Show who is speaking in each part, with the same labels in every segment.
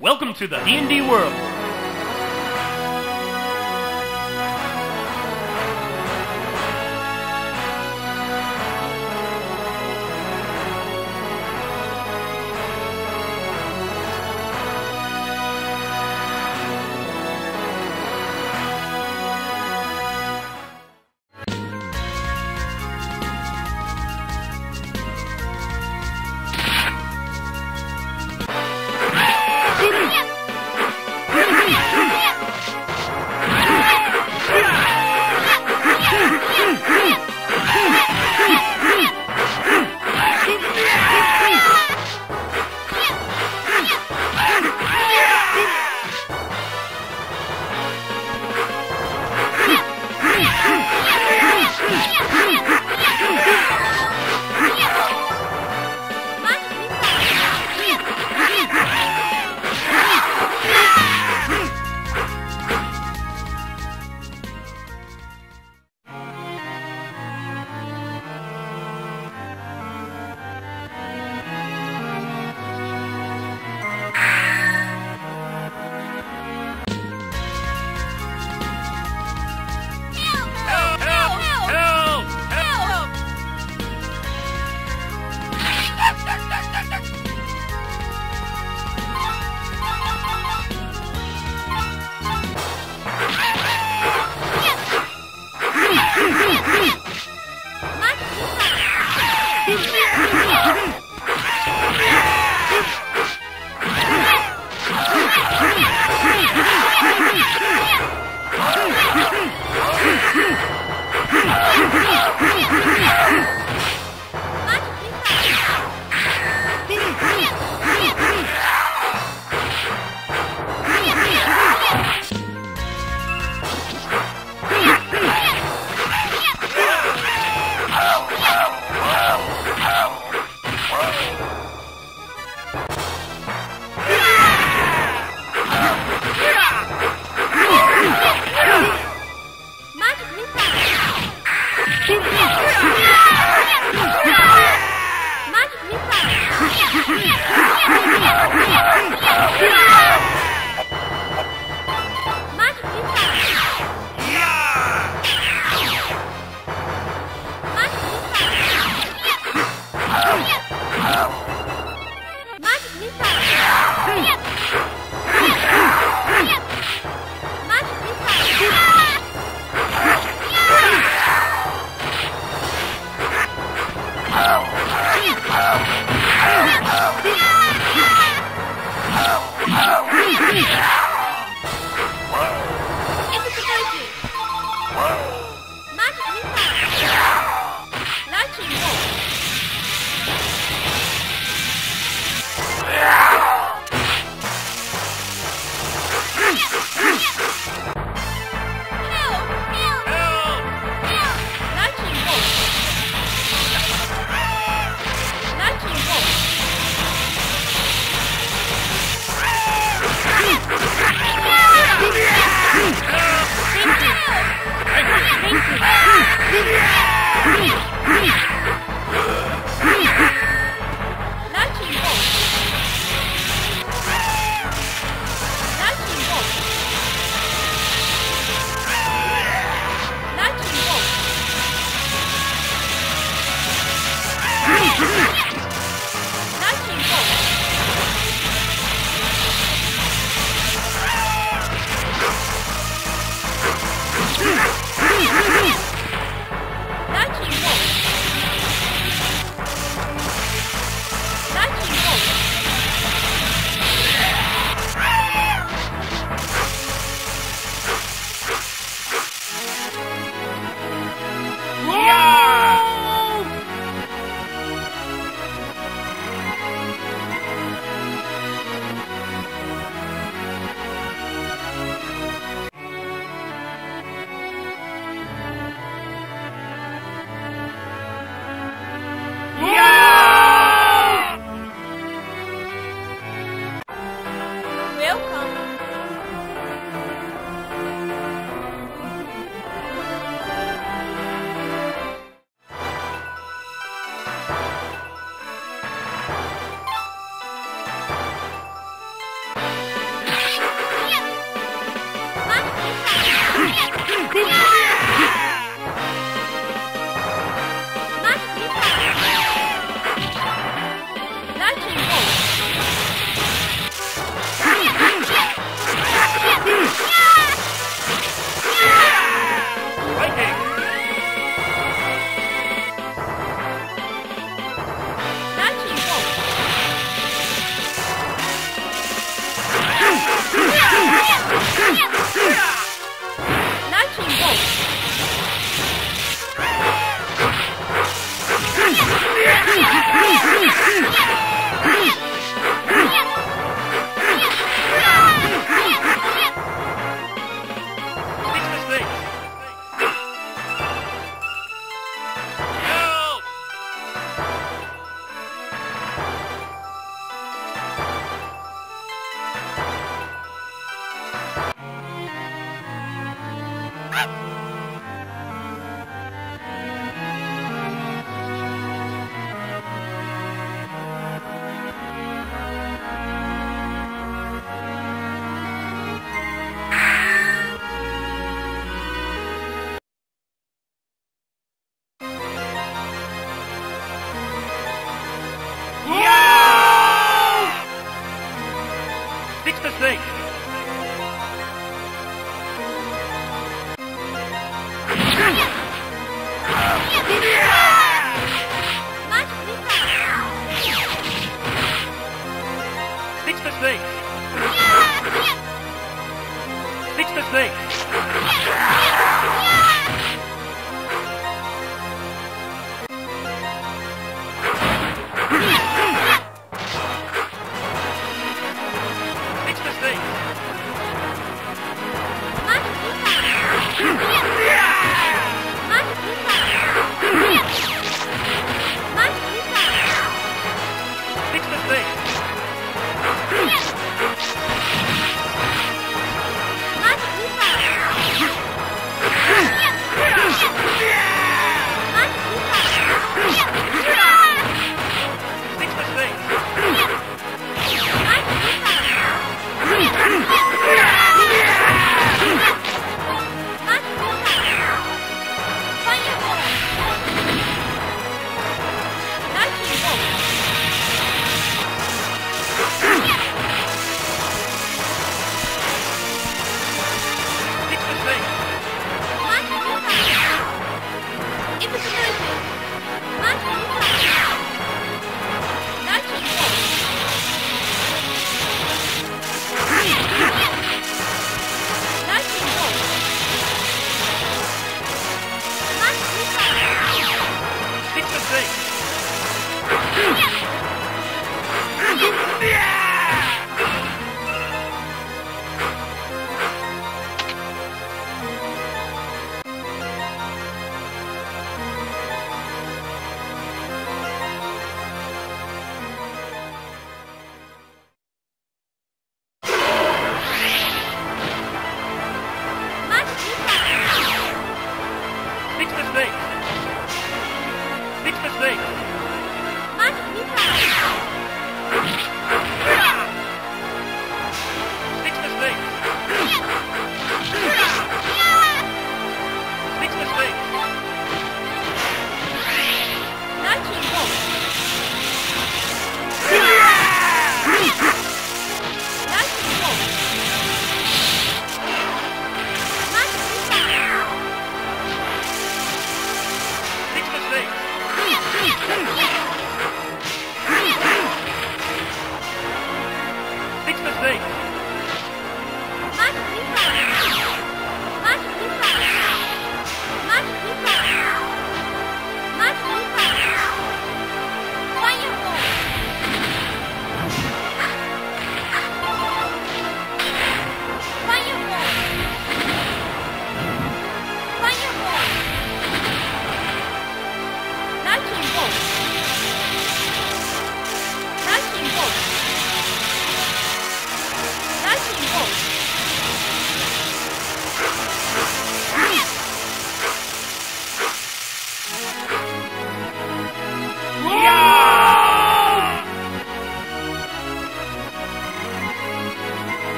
Speaker 1: Welcome to the D&D world.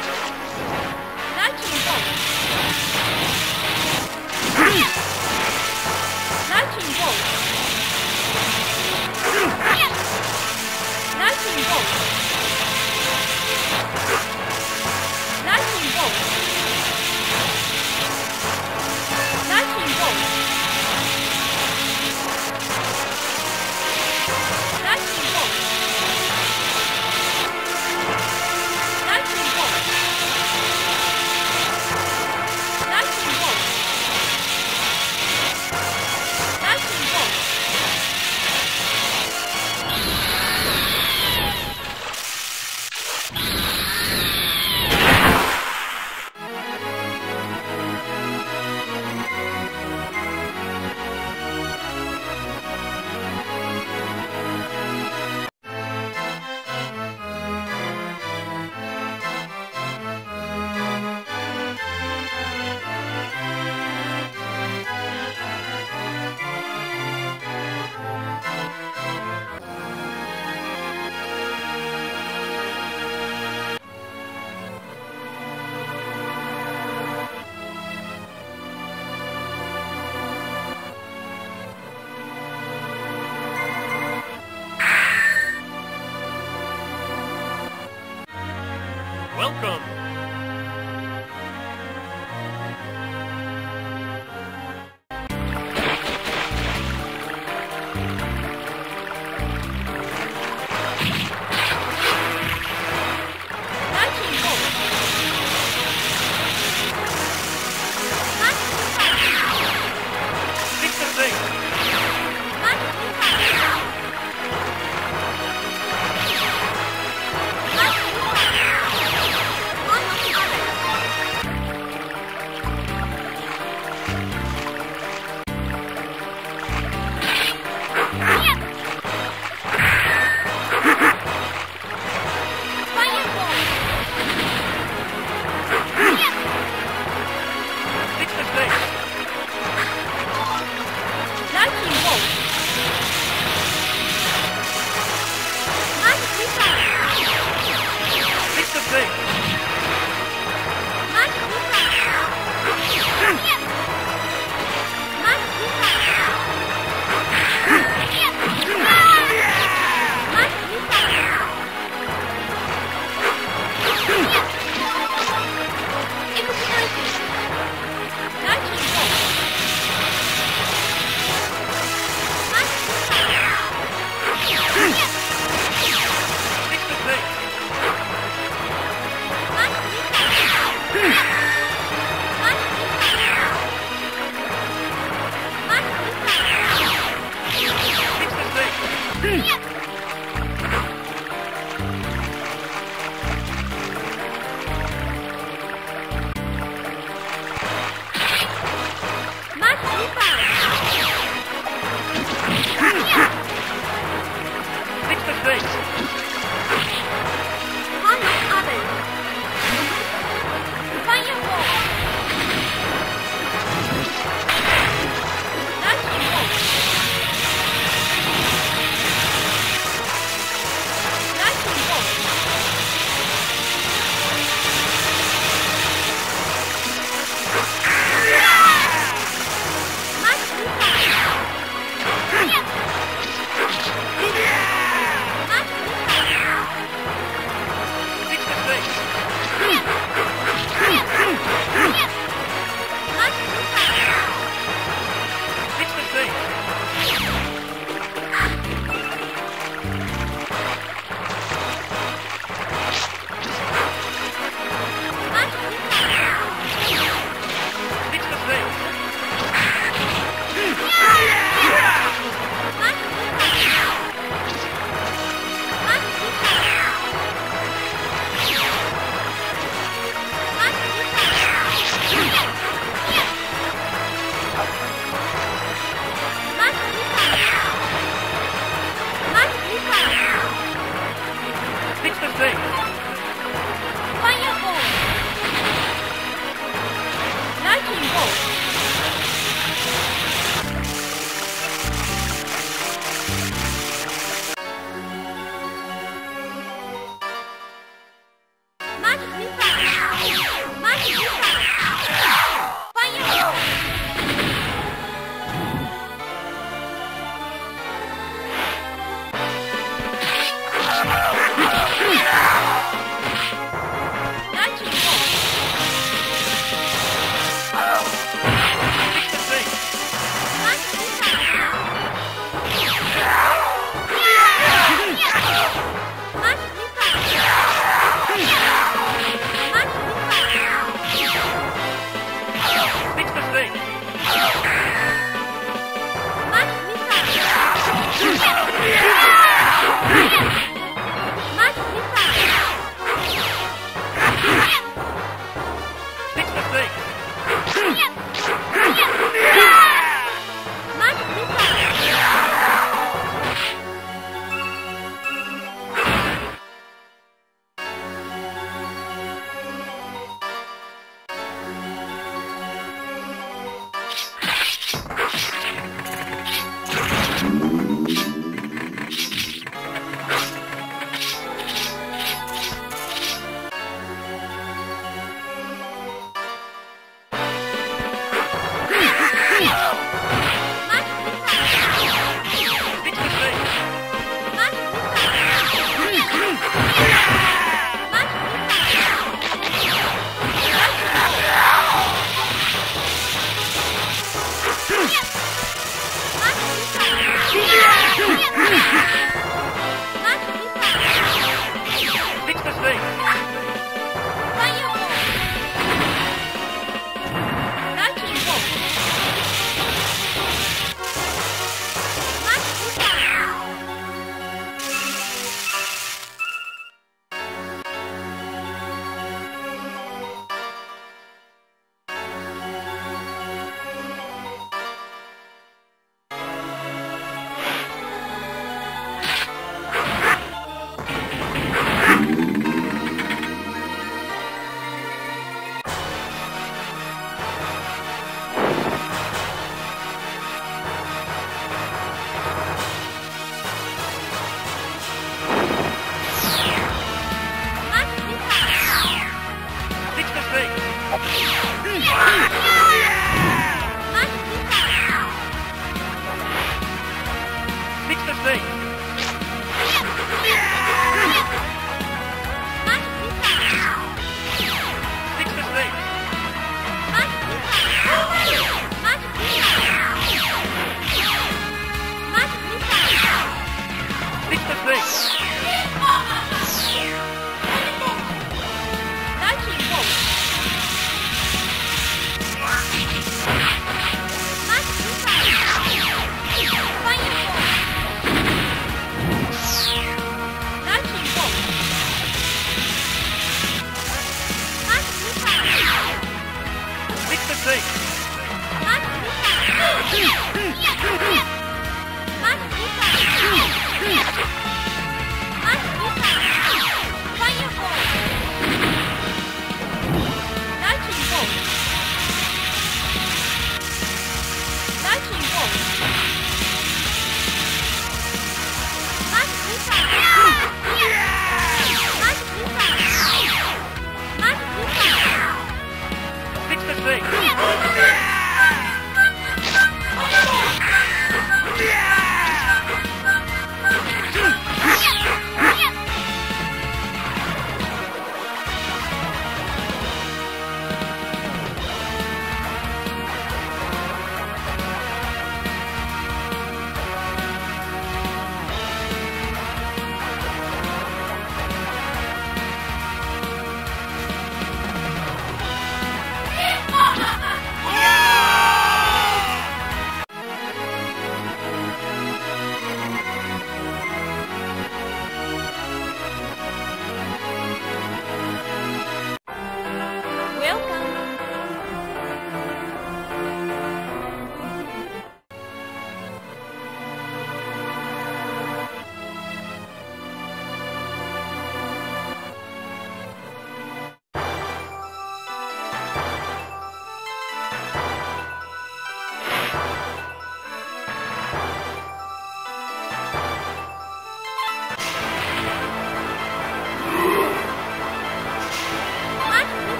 Speaker 2: Thanks.
Speaker 3: Welcome.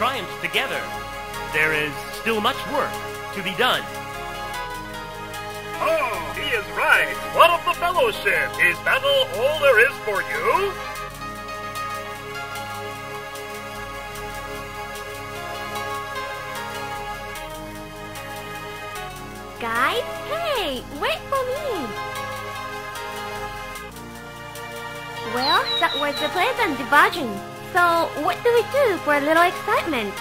Speaker 1: triumphs together, there is still much work to be done.
Speaker 4: Oh, he is right. What of the fellowship? Is battle all there is for you?
Speaker 5: Guys, hey, wait for me. Well, that was a pleasant diversion. So, what do we do for a little excitement?